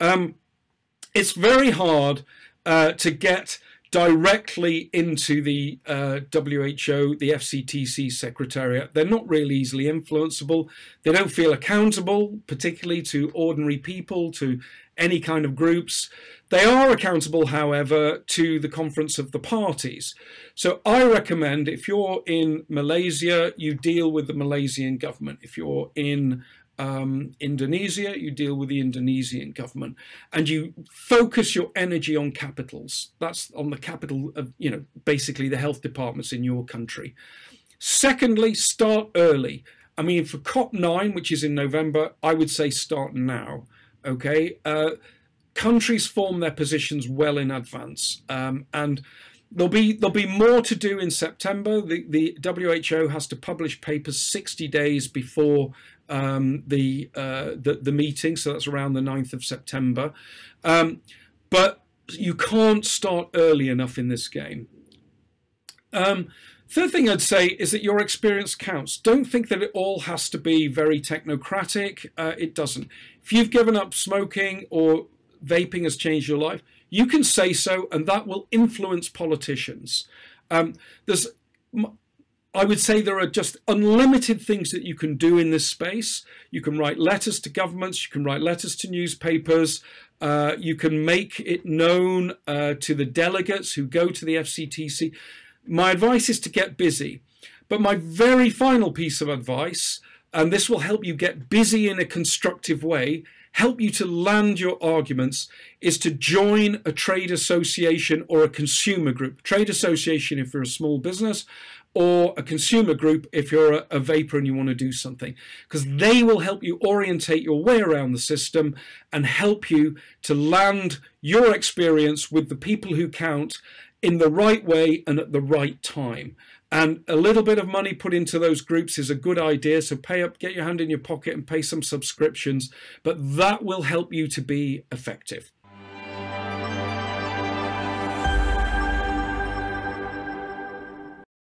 Um, it's very hard uh, to get directly into the uh, WHO, the FCTC secretariat. They're not really easily influenceable. They don't feel accountable, particularly to ordinary people, to any kind of groups. They are accountable, however, to the Conference of the Parties. So I recommend if you're in Malaysia, you deal with the Malaysian government. If you're in um, Indonesia, you deal with the Indonesian government, and you focus your energy on capitals. That's on the capital of, you know, basically the health departments in your country. Secondly, start early. I mean, for COP9, which is in November, I would say start now. Okay. Uh, countries form their positions well in advance, um, and there'll be there'll be more to do in September. The the WHO has to publish papers 60 days before um, the, uh, the, the meeting, so that's around the 9th of September. Um, but you can't start early enough in this game. Um, third thing I'd say is that your experience counts. Don't think that it all has to be very technocratic. Uh, it doesn't. If you've given up smoking or vaping has changed your life, you can say so, and that will influence politicians. Um, there's I would say there are just unlimited things that you can do in this space. You can write letters to governments, you can write letters to newspapers, uh, you can make it known uh, to the delegates who go to the FCTC. My advice is to get busy. But my very final piece of advice, and this will help you get busy in a constructive way, help you to land your arguments, is to join a trade association or a consumer group. Trade association if you're a small business, or a consumer group if you're a, a vaper and you want to do something, because they will help you orientate your way around the system and help you to land your experience with the people who count in the right way and at the right time. And a little bit of money put into those groups is a good idea. So pay up, get your hand in your pocket and pay some subscriptions, but that will help you to be effective.